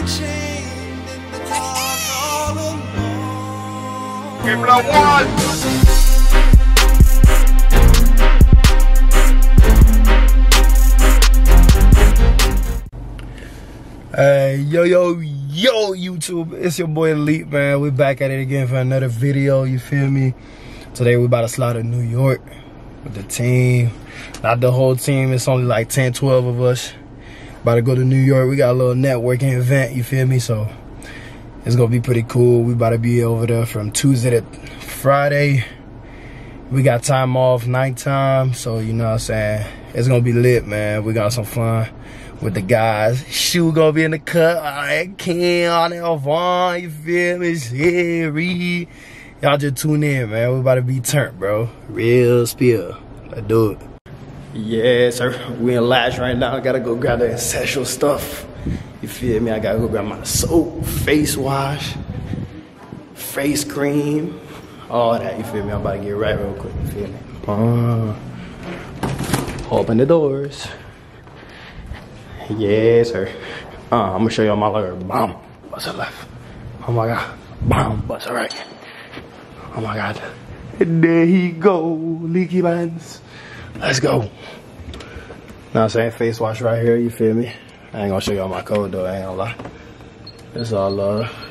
Give it one. Hey, yo, yo, yo, YouTube. It's your boy Elite, man. We're back at it again for another video, you feel me? Today we're about to slaughter New York with the team. Not the whole team, it's only like 10, 12 of us. About to go to New York. We got a little networking event, you feel me? So it's gonna be pretty cool. We about to be over there from Tuesday to Friday. We got time off, nighttime, so you know what I'm saying? It's gonna be lit, man. We got some fun with the guys. Shoe gonna be in the cut. I can't on Vaughn, you feel me? Sherry. Y'all just tune in, man. We about to be turned, bro. Real spill. Let's do it. Yeah, sir. We in Lash right now. I gotta go grab the essential stuff. You feel me? I gotta go grab my soap, face wash, face cream, all that. You feel me? I'm about to get right real quick. You feel me? Uh, open the doors. Yes, sir. Uh, I'm gonna show y'all my lawyer. Bomb. Bust it left. Oh my god. Bomb. Bust it right. Oh my god. There he go. Leaky bands. Let's go. Now I'm saying face wash right here, you feel me? I ain't gonna show y'all my code though, I ain't gonna lie. It's all uh, love.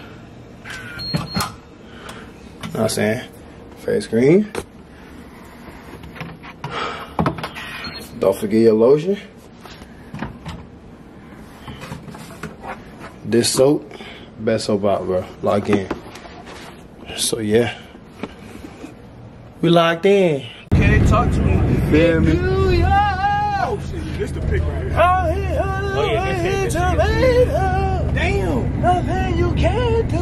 Now I'm saying face cream. Don't forget your lotion. This soap, best soap out, bro. Lock in. So yeah, we locked in. Okay, talk to me. You feel me? Oh shit, this the pick right here. Oh yeah, Damn. Nothing you can do.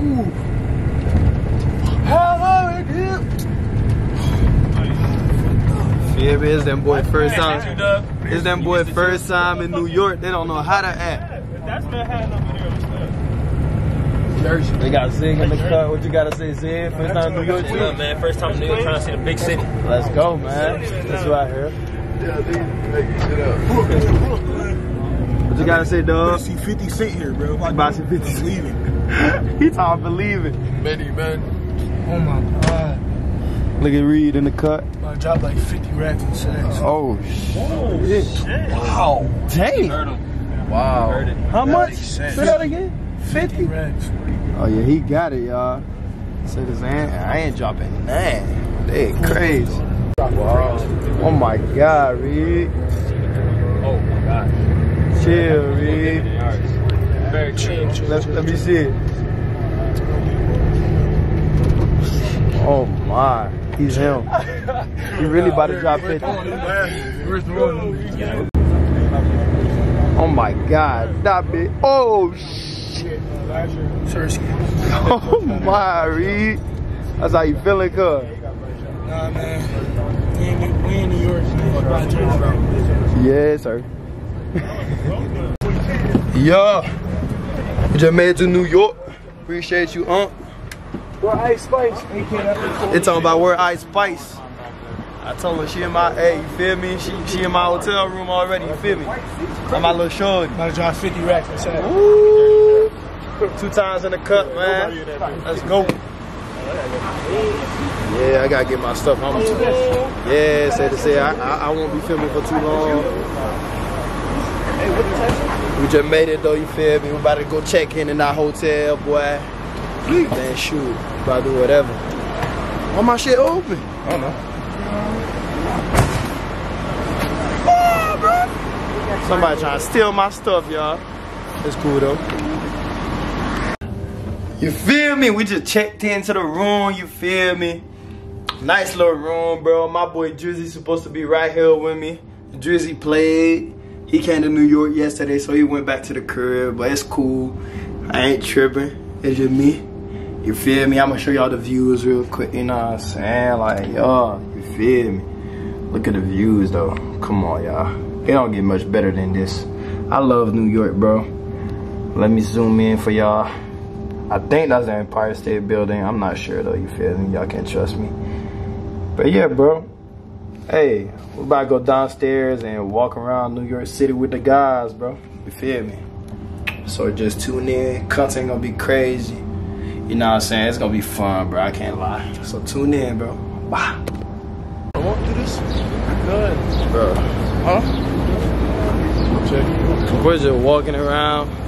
Ooh. How it Feel me? It's them boy first time. It's them boy first time in New York. They don't know how to act. That's not how I'm Jersey. They got Zig in the cut. What you gotta say, Zig? First time in New York What's up, too? man? First time in New York, trying to see the big city. Let's go, man. That's right here. What you gotta say, I dog? see 50 Cent here, bro. Like, About to see 50 I'm leaving. he talking believe it. Many men. Oh my god. Look at Reed in the cut. I dropped like 50 racks in sex. Oh, oh shit. Wow. Dang. Wow. How much? Makes Say that again. 50? racks. Oh yeah, he got it, y'all. Say this ain't I ain't dropping none. They crazy. Wow. Oh my god, Reed. Oh my god. Chill, Reed. Very chill. Let, let me see it. Oh my. He's him. He really about to drop 50. Where's the one? Oh my god. That big. Oh shit. Sersky. Oh my, Reed. That's how you feeling, cuz? Nah, man. We in, we in New York. man. About to. Yes, sir. Yo, we just made it to New York. Appreciate you, Unc. Where Ice Spice? They talking about where Ice Spice. I told her she in my, hey, you feel me? She she in my hotel room already, you feel me? I'm my little shorty. About to drop 50 racks. Woo! Two times in the cup, man. Let's go. Yeah, I gotta get my stuff. I'm yeah, say to say, I, I, I won't be filming for too long. Hey, what the? We just made it though, you feel me? We about to go check in in our hotel, boy. Then shoot, about to do whatever. Why my shit open? I don't know. Oh, bro. Somebody trying to steal my stuff, y'all. It's cool though. You feel me? We just checked into the room, you feel me? Nice little room, bro. My boy Drizzy supposed to be right here with me. Drizzy played. He came to New York yesterday, so he went back to the crib, but it's cool. I ain't tripping. It's just me. You feel me? I'm gonna show y'all the views real quick, you know what I'm saying? Like, y'all, you feel me? Look at the views though. Come on, y'all. It don't get much better than this. I love New York, bro. Let me zoom in for y'all. I think that's the Empire State Building. I'm not sure though, you feel me? Y'all can trust me. But yeah, bro. Hey, we're about to go downstairs and walk around New York City with the guys, bro. You feel me? So just tune in. Content gonna be crazy. You know what I'm saying? It's gonna be fun, bro. I can't lie. So tune in, bro. Bye. I won't do this. Good. Bro. Huh? We're just walking around.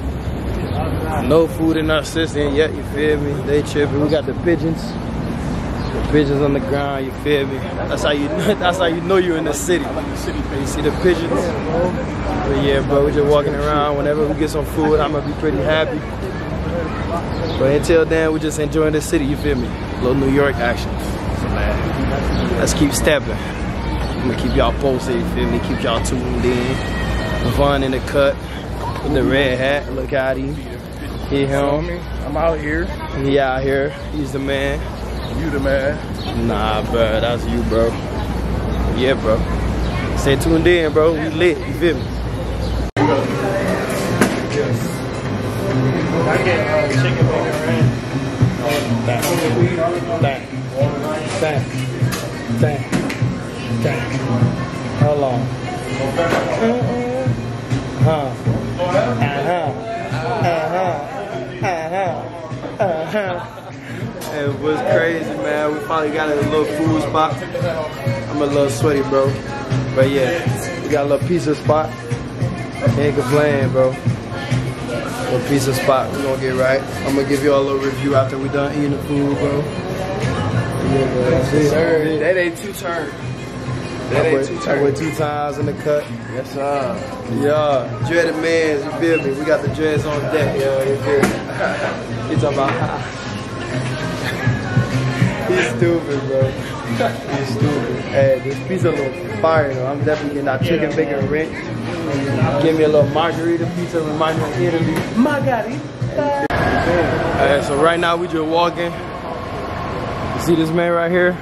No food in our system yet, you feel me? They tripping. We got the pigeons. The pigeons on the ground, you feel me? That's how you that's how you know you're in the city. You see the pigeons. But yeah, bro, we're just walking around. Whenever we get some food, I'm gonna be pretty happy. But until then, we're just enjoying the city, you feel me? little New York action. Let's keep stepping. I'm gonna keep y'all posted, you feel me? Keep y'all tuned in. Vaughn in the cut with the red hat. Look at him. He him. I'm out here. He out here. He's the man. You the man. Nah, bro, that's you, bro. Yeah, bro. Stay tuned in, bro. We lit. You feel me? I get uh, chicken bacon ranch. Dang. Dang. Dang. Dang. Hold on. Uh-huh. Uh-huh. Uh-huh. Uh-huh. Uh-huh. It was crazy, man. We finally got a little food spot. I'm a little sweaty, bro. But yeah, we got a little pizza spot. Can't complain, bro. Little pizza spot. we gonna get right. I'm gonna give you all a little review after we done eating the food, bro. Yeah, bro. That's it. Sir, that ain't two turn. That ain't I went two times in the cut. Yes, sir. Yeah, dreaded man, you feel me? We got the dreads on deck, yo, you feel me? He talking about, he's stupid, bro. He's stupid. Hey, this pizza look fire, though. I'm definitely getting that chicken bacon ranch. Give me a little margarita pizza, remind me of Italy. Margarita. Alright, so right now we just walking. You see this man right here?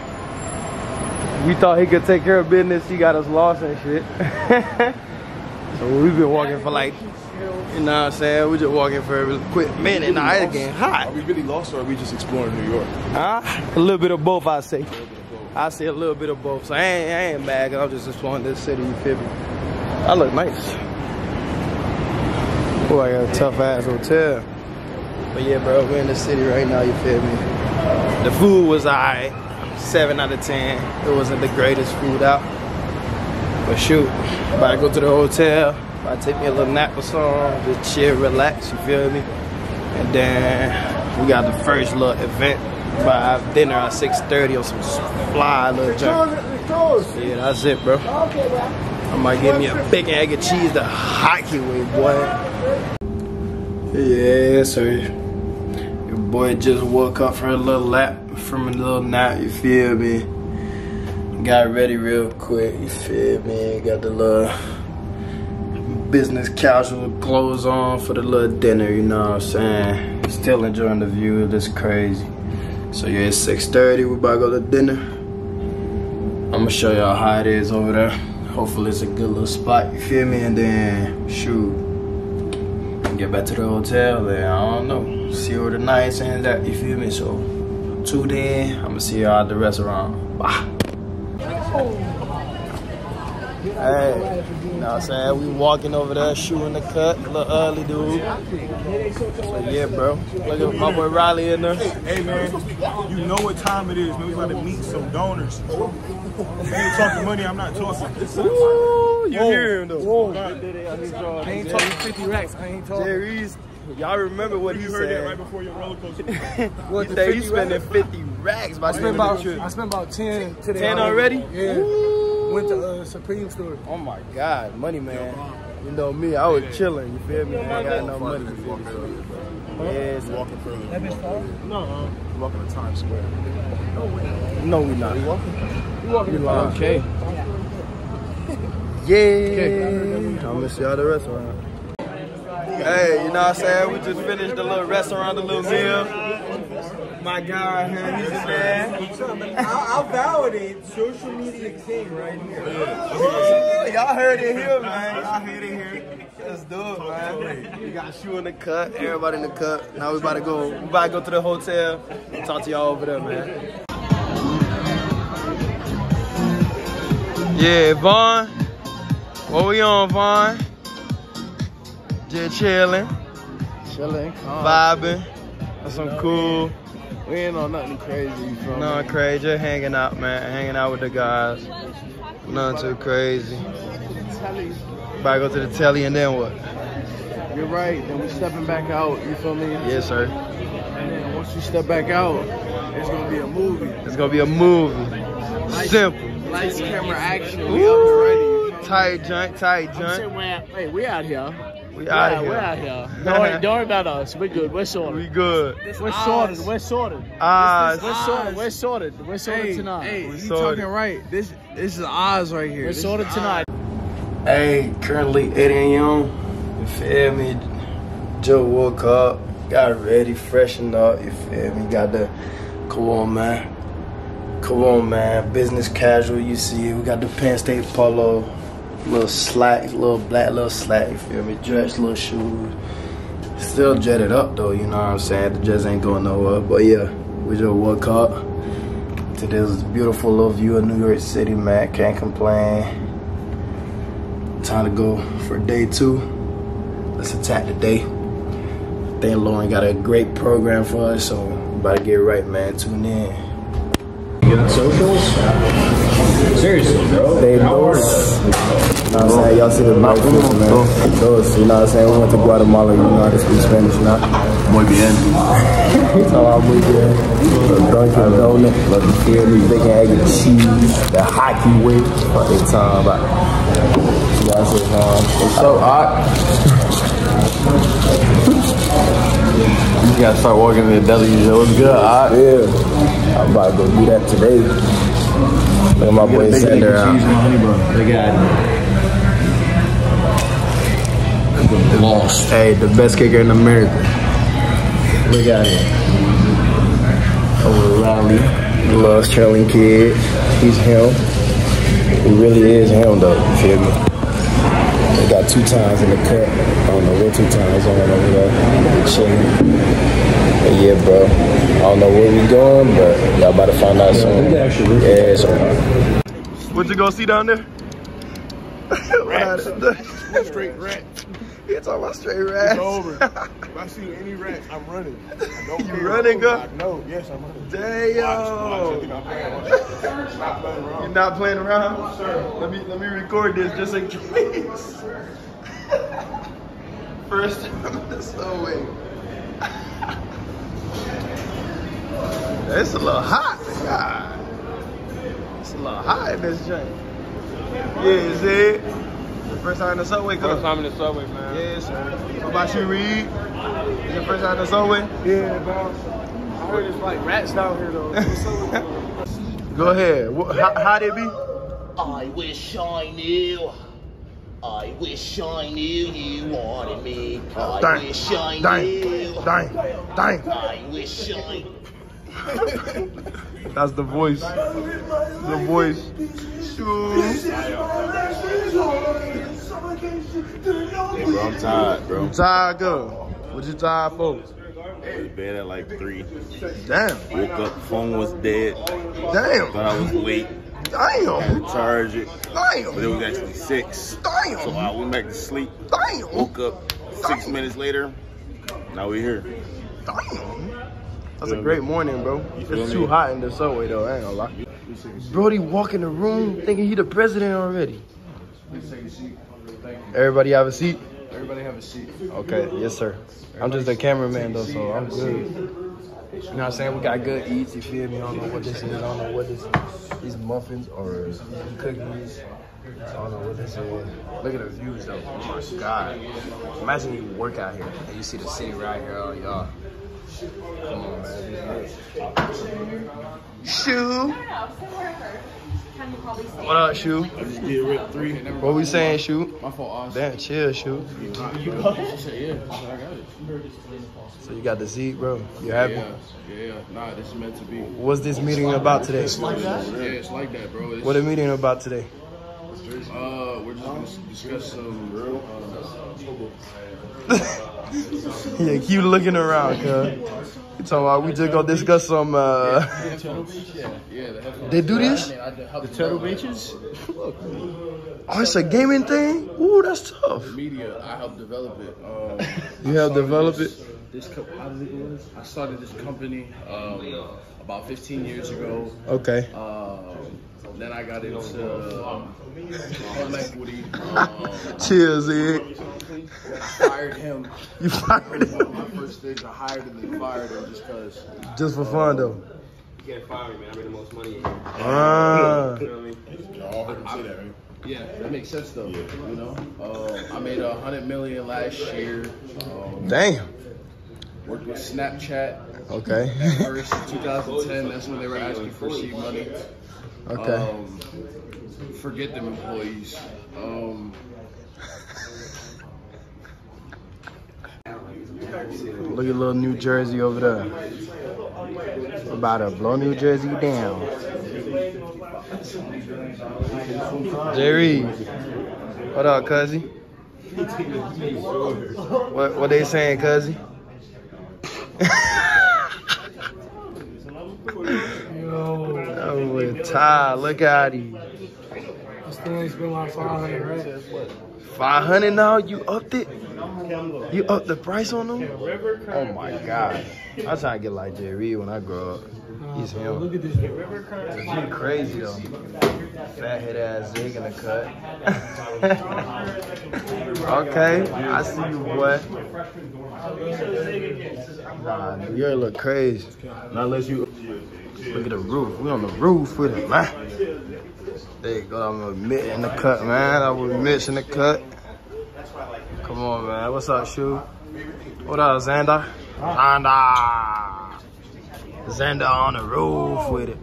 We thought he could take care of business. He got us lost and shit. so we've been walking for like, you know what I'm saying? We just walking for a quick minute. Now it's getting hot. Are we really lost or are we just exploring New York? Huh? A little bit of both, I say. I say a little bit of both. So I ain't, I ain't mad. I'm just exploring this city. You feel me? I look nice. Oh, I got a tough ass hotel. But yeah, bro, we're in the city right now. You feel me? The food was alright. Seven out of ten. It wasn't the greatest food out. But shoot, about to go to the hotel. About to take me a little nap or something. Just chill, relax. You feel me? And then we got the first little event. Have dinner at 6:30 on some fly little junk. Yeah, that's it, bro. I might give me a big egg, of cheese the hockey way, boy. Yeah, so your boy just woke up for a little lap from a little nap, you feel me? Got ready real quick, you feel me? Got the little business casual clothes on for the little dinner, you know what I'm saying? Still enjoying the view, this crazy. So yeah, it's 6.30, we about to go to dinner. I'm gonna show y'all how it is over there. Hopefully it's a good little spot, you feel me? And then, shoot, get back to the hotel and I don't know, see where the night's end at, you feel me? So, tune in, I'm gonna see y'all at the restaurant. Bye. Hey, you know what I'm saying? We walking over there, shooting the cut, a little early, dude. So yeah, bro. Look at my boy Riley in there. Hey man, you know what time it is, man. We about to meet some donors. I ain't talking money, I'm not talking. Woo, you hear him though. I ain't talking 50 racks. I ain't talking. Jerry's, y'all remember what he You heard that said. right before your roller coaster. What the think he's spending 50 racks by I spent about the trip. I spent about 10 today. 10 already? Yeah. Went to uh, Supreme store. Oh my God, money man. You know me, I was chilling, you feel me? I ain't got no money. You feel me? So, yeah, so- Walking further. No, uh, walking to Times Square. no, we not. You walking We to lying. Okay. Yeah. I'm gonna see y'all at the restaurant. Hey, you know what I'm saying? We just finished the little restaurant, the little meal. My guy right here, he's the man. I'll, I'll validate social media king right here. Y'all heard it here, man. Y'all heard it here. Let's do it, man. We got shoe in the cut, everybody in the cut. Now we about to go. We about to go to the hotel. Talk to y'all over there, man. Yeah, Vaughn. What we on, Vaughn? Just chilling. chilling, vibing. That's some cool. We ain't on nothing crazy. You feel Nothing crazy. Just hanging out, man. Hanging out with the guys. Nothing too crazy. About to go to the telly and then what? You're right. Then we stepping back out. You feel me? Yes, sir. And then once we step back out, it's gonna be a movie. It's gonna be a movie. Simple. Lights, camera, action. We ready. you? Tight joint, tight I'm joint. saying we're, hey, we out here. We Yeah, out of we're here. out here. Don't worry, don't worry about us. We're good. We're sorted. We sorted. good. We're sorted. We're sorted. Ah, We're sorted. We're sorted. We're sorted Hey, tonight. hey, We you sorted. talking right? This this is Oz right here. We're This sorted tonight. Hey, currently 8 a.m. You feel me? Joe woke up, got ready, freshened up. You feel me? Got the, come on, man. Come on, man. Business casual, you see. We got the Penn State polo, little slack, little black, little slack. You feel me? Dress, little shoes. Still jetted up though, you know what I'm saying? The jets ain't going nowhere. But yeah, we just woke up to this beautiful little view of New York City, man. Can't complain. Time to go for day two. Let's attack the day. I think Lauren got a great program for us, so about to get right, man. Tune in. socials? Seriously, bro. They those. You know what I'm saying? Y'all see the breakfast, man. Those, you know what I'm saying? We went to Guatemala, you know how to speak Spanish now. Muy bien. So I'm with you. The Dunkin' Donut, love you feel me? Bacon, egg, and cheese. The hockey way. What they talking about. You know what I'm saying? What's up, Art? You gotta start walking to the deli. What's good, alright? Yeah. I'm about to go do that today. Look at my boy Sander out. honey bun. They got lost. Hey, the best kicker in America. Look at him. Over Raleigh. The little Australian kid. He's him. He really is him though, you feel me? They got two times in the cut. I don't know what two times on over there. Chilling. But yeah, bro. I don't know where we're going, but y'all about to find out soon. Yeah, so. What you gonna see down there? Rats. Straight rat. You talking about straight rats? It's over. If I see any rats, I'm running. I don't You running, girl? know. Yes, I'm running. Damn. Watch, watch. I'm playing. Playing around. You're not playing around? Let me let me record this just in case. First time in the subway. It's a little hot. God. It's a little hot in this joint. Yeah, is it? First time in the subway, cuz? First time in the subway, man. Yes, sir. What about you, Reed? Is your first time in the subway? Yeah, bro. I heard it's like rats down here though. What's up with Go ahead. What, how, how'd it be? I wish I knew. I wish I knew you wanted me. I Dang, wish I dang, knew. dang, dang. I wish I. That's the voice. The voice. Hey, bro, I'm tired, bro. Tired girl. What you tired for? I was bed at like 3. Damn. Woke up, phone was dead. Damn. Thought I was late. Damn. Had to Charge it. Damn. But it was actually 6. Damn. So I went back to sleep. Damn. Woke up 6 minutes later. Now we here. Damn. That's a great morning, bro. It's too hot in the subway, though. I ain't gonna lie. Brody walk in the room thinking he the president already. Everybody have a seat? Everybody have a seat. Okay, yes, sir. I'm just a cameraman, though, so I'm good. You know what I'm saying? We got good eats, you feel me? I don't know what this is. I don't know what this is. These muffins or cookies. I don't know what this is. Look at the views, though. Oh, my God. Imagine you work out here and you see the city right here. Oh, y'all. Come on, man. Shoe. What up, Shoe? Just get rid of three. What we saying, Shoe? My fault, Oz. Damn, chill, Shoe. She said, yeah. I got it. So you got the seat, bro. You happy? Yeah, yeah, yeah. Nah, this is meant to be. What's this meeting about today? Yeah, it's like that, bro. It's, What a meeting about today? Uh, we're just gonna discuss some real. yeah, keep looking around, cuz. You talking about we just gonna discuss some uh They do this? The Turtle Beaches? Oh, it's a gaming thing? Ooh, that's tough. Media, I helped develop it. Um, You helped develop it? This co- how did it was? I started this company um, about 15 years ago. Okay. Um, then I got into um, home equity. Um, Cheers, Ed. fired him. You fired him. My first stage, I hired him and fired him just because. Just for fun though. You can't fire me, man. I made the most money here. Ah. You know what I mean? Y'all heard him say that, right? Yeah, that makes sense though. You know, um, I made a hundred million last year. Um, Damn. Worked with Snapchat. Okay. At first, 2010, that's when they were asking for seed money. Okay. Um, forget them employees. Um, Look at little New Jersey over there. About to blow New Jersey down. Jerry. What up, cuzzy? What what they saying, cuzzy? Oh, with Ty, look at him. This thing's been like 500, right? 500 now? You upped it? You upped the price on them? Oh my god. I'm trying to get like Jerry when I grow up. He's him. Look at this river current. He crazy though. Fat head ass zig in the cut. okay, I see you, boy. Nah, New York look crazy. Not unless you look at the roof. We on the roof with it, man. There you go. I'm a mitt in the cut, man. I was in the cut. Come on, man. What's up, Shoe? What up, Xander? Xander. Xander on the roof with it.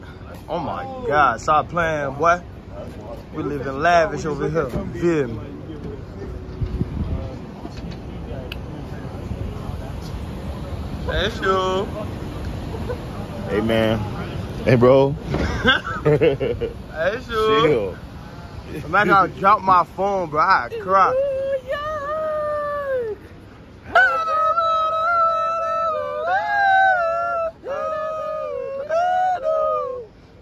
Oh my God, stop playing, boy. We living lavish over here. You feel me? Hey, Shoe. Hey man. Hey bro. Hey, Shoe. Chill. Imagine I drop my phone, bro. I cry.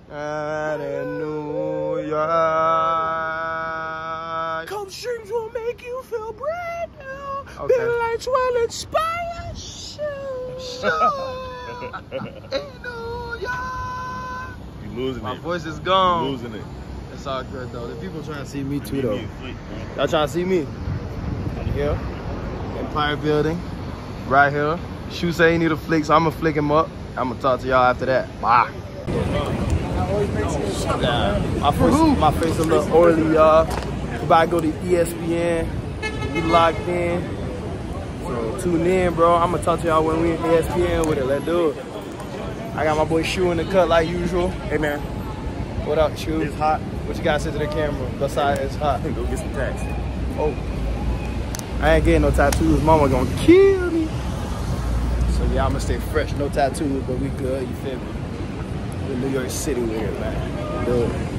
And in New York. Come streams will make you feel brand new. Okay. The lights will inspire You losing My it. voice is gone. Losing it. It's all good though. The people trying to see me too though. Y'all trying to see me? Here. Empire Building. Right here. Shoe say he need a flick, so I'm gonna flick him up. I'm gonna talk to y'all after that. Bye. Yeah, my face, my face a little oily, y'all. About to go to ESPN. We locked in. So tune in, bro. I'm gonna talk to y'all when we in ESPN with it. Let's do it. I got my boy Shoe in the cut like usual. Hey man. What up, Shoe? It's hot. What you gotta say to the camera? Besides, it's hot. Go get some tax. Oh. I ain't getting no tattoos. Mama gonna kill me. So yeah, I'm gonna stay fresh. No tattoos, but we good. You feel me? We in New York City with it, man.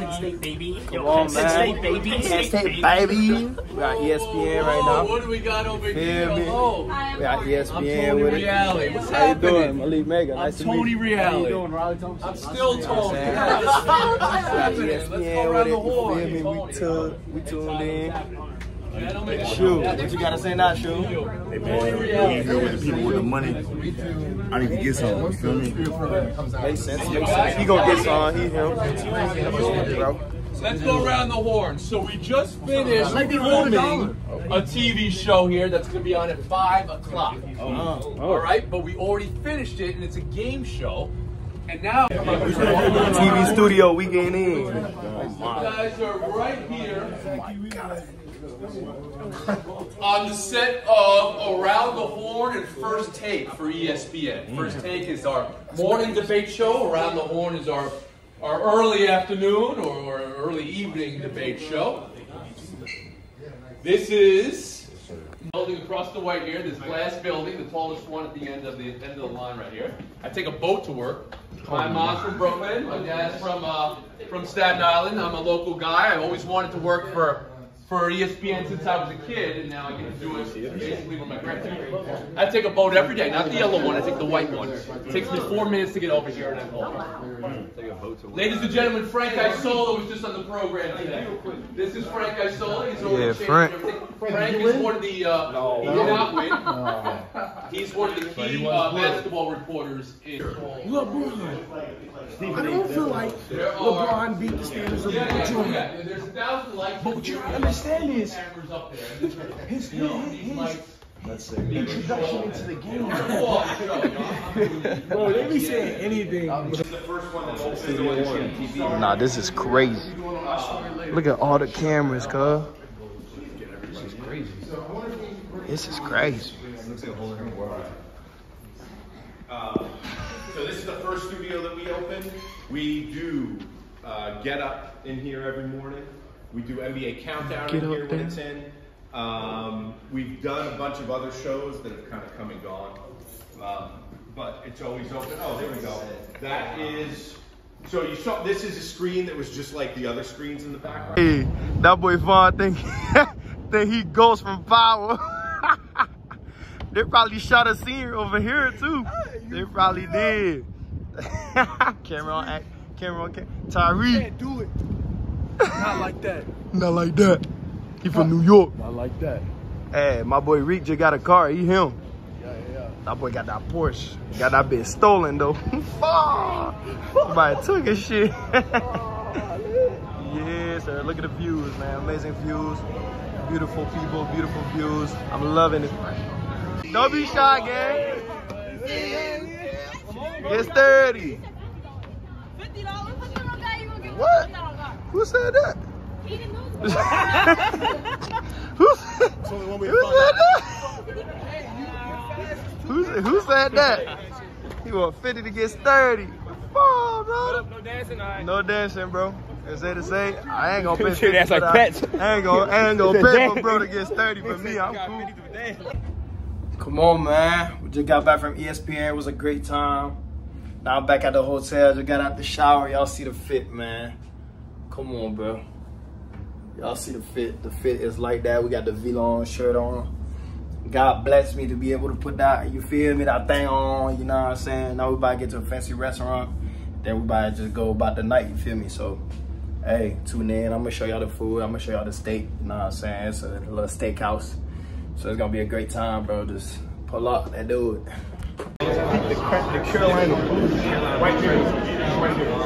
Penn State, baby. Come on, man. Penn State, baby. Penn State, baby. We got ESPN right now. What do we got over Feel here? me? Oh, We got ESPN Tony with Reali. What's How you happening? doing? Malick Meiga. Nice to Tony meet you. Reali. How you doing, Riley Thompson? I'm still Tony. saying? What's Got happening? Let's go around the horn. feel me? We tuned in. Gentlemen, Shoe, what you gotta say now, Shoe? Hey man, we here with the people with the money. I need to get some. You feel me? Makes sense, makes sense. He gonna get some, he him. Let's go around the horn. So we just finished filming a TV show here that's going to be on at 5 o'clock. Oh. All right, but we already finished it, and it's a game show. And now TV studio, we getting in. You guys are right here oh on the set of Around the Horn and First Take for ESPN. First Take is our morning debate show. Around the Horn is our our early afternoon or, or early evening debate show. This is building across the way here, this glass building, the tallest one at the end of the end of the line right here. I take a boat to work. My mom's from Brooklyn. My dad's from uh, from Staten Island. I'm a local guy. I always wanted to work for for ESPN since I was a kid, and now I get to do it basically with my grandparents. I take a boat every day, not the yellow one. I take the white one. It takes me four minutes to get over here, and I'm home. Ladies and gentlemen, Frank Isola was just on the program today. This is Frank Isola. He's over Yeah, Frank. Frank is one of the. Uh, he did not win. He's one of the key uh, basketball reporters in. I don't feel like LeBron beat the standards of Yeah, yeah, Jordan. yeah. There's a thousand lights. But what you gotta understand is cameras up there. his, You know, his, these his introduction into the game. Bro, they be saying anything. Nah, this is crazy. Look at all the cameras, cuz. This is crazy. This is crazy. Uh, so this is the first studio that we opened. We do uh, get up in here every morning. We do NBA countdown Get in here when it's in. Um, we've done a bunch of other shows that have kind of come and gone, um, but it's always open. Oh, there we go. That is. So you saw this is a screen that was just like the other screens in the background. Hey, that boy Vaughn think, think he goes from power. they probably shot a scene over here too. They probably did. camera on act, camera on cam. Tyree. Can't do it. Not like that. Not like that. He from New York. Not like that. Hey, my boy Reek just got a car. He him. Yeah, yeah. Yeah. That boy got that Porsche. Got that bitch stolen though. Fuck. Somebody took his shit. yeah, sir. Look at the views, man. Amazing views. Beautiful people, beautiful views. I'm loving it. Don't be shy, gang. It's 30. $50. What? Who said that? who, said, who said that? Who, said- who said that? He want 50 to get 30. Fuck, brother. No dancing, alright. No dancing, bro. Is that to say? I ain't gonna pay Shit, 50 that's like for that. pets. I ain't gonna, I ain't gonna pay for bro to get 30 for me. I'm cool. Come on, man. We just got back from ESPN. It was a great time. Now I'm back at the hotel. Just got out the shower. Y'all see the fit, man. Come on, bro. Y'all see the fit. The fit is like that. We got the Vlone shirt on. God bless me to be able to put that, you feel me, that thing on, you know what I'm saying? Now we about to get to a fancy restaurant. Then we about to just go about the night, you feel me? So, hey, tune in. I'm gonna show y'all the food. I'm gonna show y'all the steak, you know what I'm saying? It's a little steakhouse. So it's gonna be a great time, bro. Just pull up and do it. The, the Carolina right here, Right there.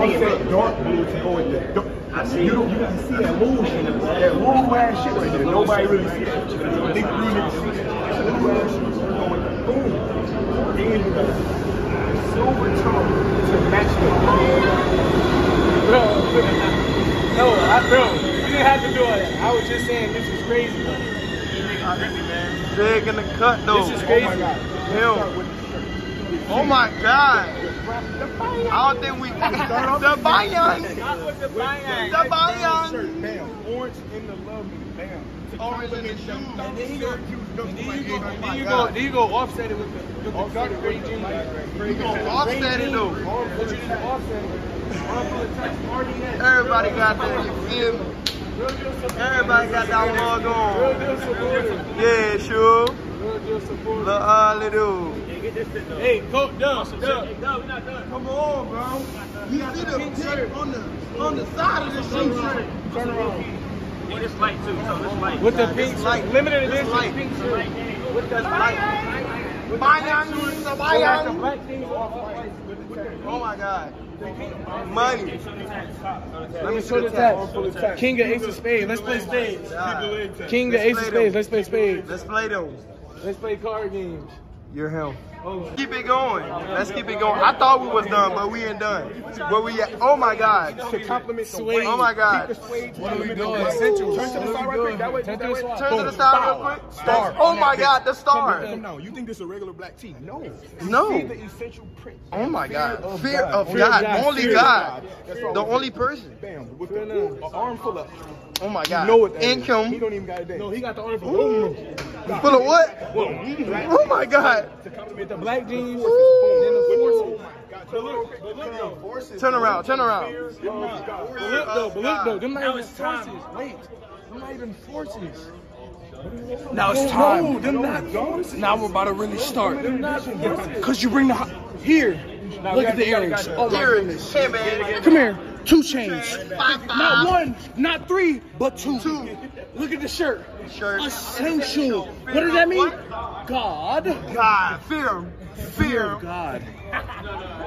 The offset dark blue to go with the dark. You don't, you can see that move, that move ass shit right there. Nobody really see that. Big blue niggas see that. That's a move ass shit. So go with the boom. Then you got the silver tone to match the Bro, no, I bro, you didn't have to do it. I was just saying this is crazy. man Big in the cut, though. This is crazy. Oh my God. Him. Oh my God. I don't think we. the Bayern. The The Bayern. Bam. Orange in the love me. Bam. Orange in the shoes. And then you go, then you go, then you go, then you go offset it with the, with the dark gray jeans. You gonna offset it, though. But you didn't offset it. Arm full of text, RDS. Everybody got that, you feel me? Everybody got that mug Real on. Yeah, sure. Real deal. The ugly dude. Hey, Coach, Dub, Dub. No, we're not done. Come on, bro. You see the pink on the on the side of the sheet. Turn around. With this light too, so this light. With the pink light. Limited This edition light. pink shirt. With the Bayern, the Go back to Bayern. black things off white. With the tag. Oh my God. Money. Let me show the tats. King of Ace of Spades. Let's play spades. King of Ace of Spades. Let's play spades. Let's play those. Let's play card games. You're him. Keep it going. Let's keep it going. I thought we was done, but we ain't done. Where we at? Oh my God. To compliment the suede. Oh my God. Keep the suede What are we doing? the. Essentials. Turn to the side right quick. That way. Turn that to way. the side. Turn to the side real quick. Star. Oh my God, the star. Come down. You think this is a regular black tee? No. No. The essential print. Oh my God. Fear of God. God. Only God. God. That's all The only person. Bam. With an arm full of. Oh my You God. know what that is. He Income. don't even got a day. No, he got the arm full of. Full of what? Oh my God. To compliment the black jeans, then the forces. But look, but look though. Turn around, turn around. But look though, but look though, them not even forces. Wait, them not even forces. Now it's No, time. them not forces. Now we're about to really start. Them not forces. Cause you bring the ho- here. Look at the earrings. Oh my goodness. Hey, man. Come here. Two chains. Not one, not three, but two. Look at the shirt. Shirt. Essential. What does that mean? God. God, fear. Fear oh, him. God.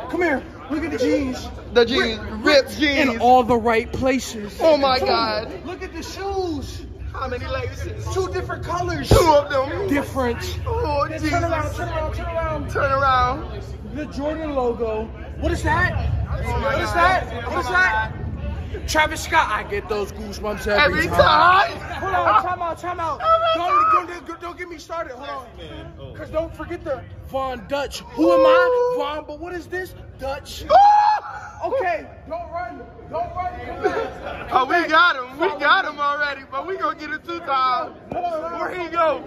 Come here. Look at the jeans. The jeans, ripped jeans. In all the right places. Oh my God. Look at the shoes. How many laces? Two different colors. Two of them. Different. Oh, Jesus. Turn around, turn around, turn around. Turn around. The Jordan logo. What is that? Oh What is God. that? Oh, what is that? Travis Scott. I get those goosebumps every, Every time. Hold on, time out, time out. Oh every Don't, don't, don't, don't get me started. Hold on. Because oh. don't forget the Von Dutch. Who am I? Von, but what is this? Dutch. Okay, don't run. Don't run. Oh, we got him. We got him already, but we gonna get it two times. Where he go?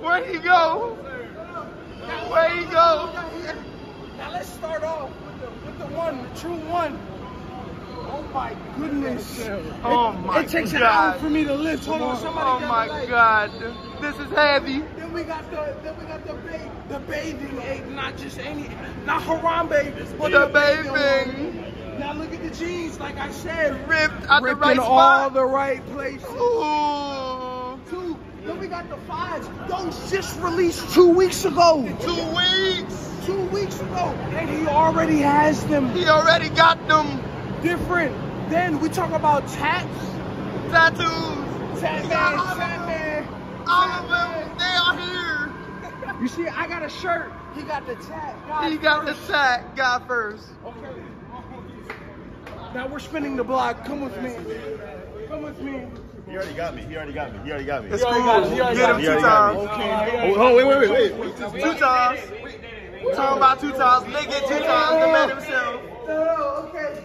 Where he go? Where he go? Now let's start off with the, with the one, the true one. Oh my goodness. Oh my It takes an hour for me to lift. Hold on, somebody Oh my the. God. This is heavy. Then we got the then we got the ba- the bathing ape, not just any, not Harambe, but The the, bathing bathing. Now look at the jeans, like I said, Ripped at the ripped right in all the right places. Ooh. Two. Then we got the fives. Those just released two weeks ago. Two weeks. Two weeks ago, and he already has them He already got them different. Then we talk about tats. tattoos. Tat He man, got all of tat them. man. All of them. They are here. You see, I got a shirt. He got the tat. God He got the tat. God first. Okay. Now we're spinning the block. Come with me. Come with me. He already got me. He already got me. He already got me. It's cool. Get him He two already got times. me. Okay. Oh, wait, wait, wait, wait. Two times. Talking about two times. Lick it two times. The man himself. Oh, okay.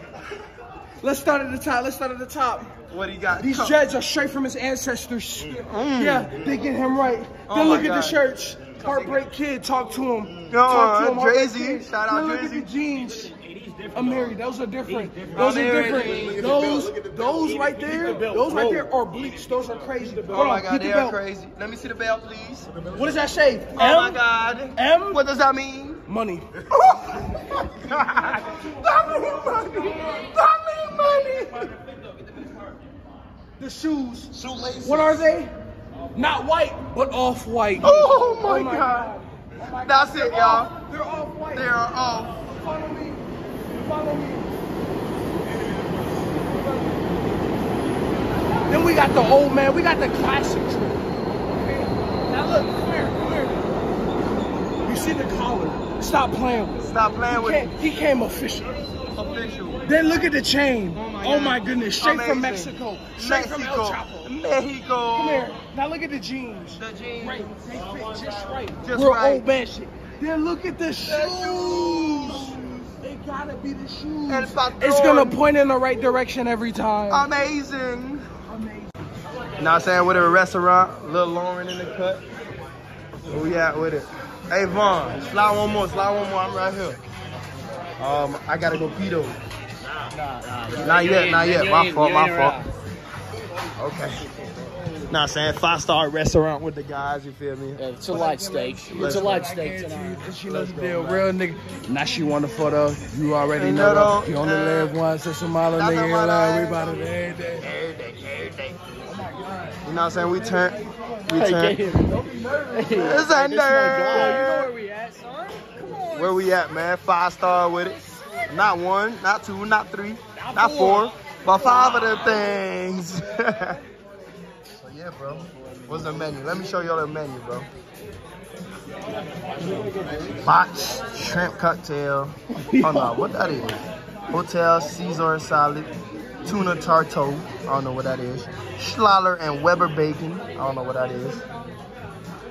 Let's start at the top. Let's start at the top. What he got? These Come. dreads are straight from his ancestors. Mm. Yeah, they get him right. Oh then look my at the shirts. Heartbreak Kid, talk to him. Yo, talk to him. Heartbreak Drazy. Shout out Then look at the jeans. I'm married. Those are different. Those are different. Those, those right there, those right there are bleaks. Those are crazy. Oh Hold Oh my God, they are crazy. Let me see the belt, please. What does that say? Oh my God. M? What does that mean? Money. Many money. Many money. The shoes. Shoelaces. What are they? Not white, but off white. Oh my oh God. That's it, y'all. They're off white. They are off. Follow me. Follow me. Then we got the old man. We got the classic trip. Okay. Now look, come here, come here. You see the collar? Stop playing with it. Stop playing He with came, he came official. Official. Then look at the chain. Oh my Oh my goodness, straight from Mexico. Straight from El Mexico. Chapo. Mexico. Come here. Now look at the jeans. The jeans. Right, they fit just right. Just We're right. old man shit. Then look at the shoes. shoes. They gotta be the shoes. It's gonna point in the right direction every time. Amazing. Amazing. You know what I'm saying? With a restaurant, Lil Lauren in the cut. Where we at with it? Hey Vaughn, slide one more, slide one more. I'm right here. Um, I gotta go pedo. Not yet, not yet. My fault, my fault. Okay. Nah, saying five star restaurant with the guys. You feel me? It's a light steak. It's a light steak tonight. She knows the deal, real nigga. Now she want a photo. You already You know. know that. You only though, live once. It's a mile That's nigga. a in mile, love. We about it every day. Every day, every day. You know what I'm saying? We turn, we turn. It's a nerd. Yo, you know where we at, son? Come on. Where we at, man? Five star with it. Not one, not two, not three, not four, but five of the things. yeah, bro. What's the menu? Let me show y'all the menu, bro. Box shrimp cocktail. Oh no, what that is? Hotel Caesar salad, tuna tarto. I don't know what that is. Schaller and Weber bacon. I don't know what that is.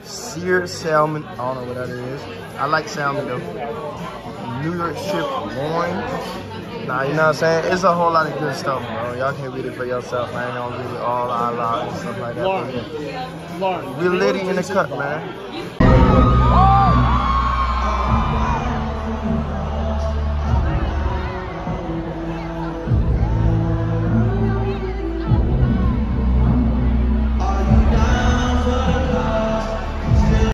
Seared salmon. I don't know what that is. I like salmon though. New York strip loin. Nah, you know what I'm saying? It's a whole lot of good stuff, bro. Y'all can read it for yourself. I ain't gonna read it all out loud and stuff like that. yeah. Lauren. We litty in the cut, man. Oh!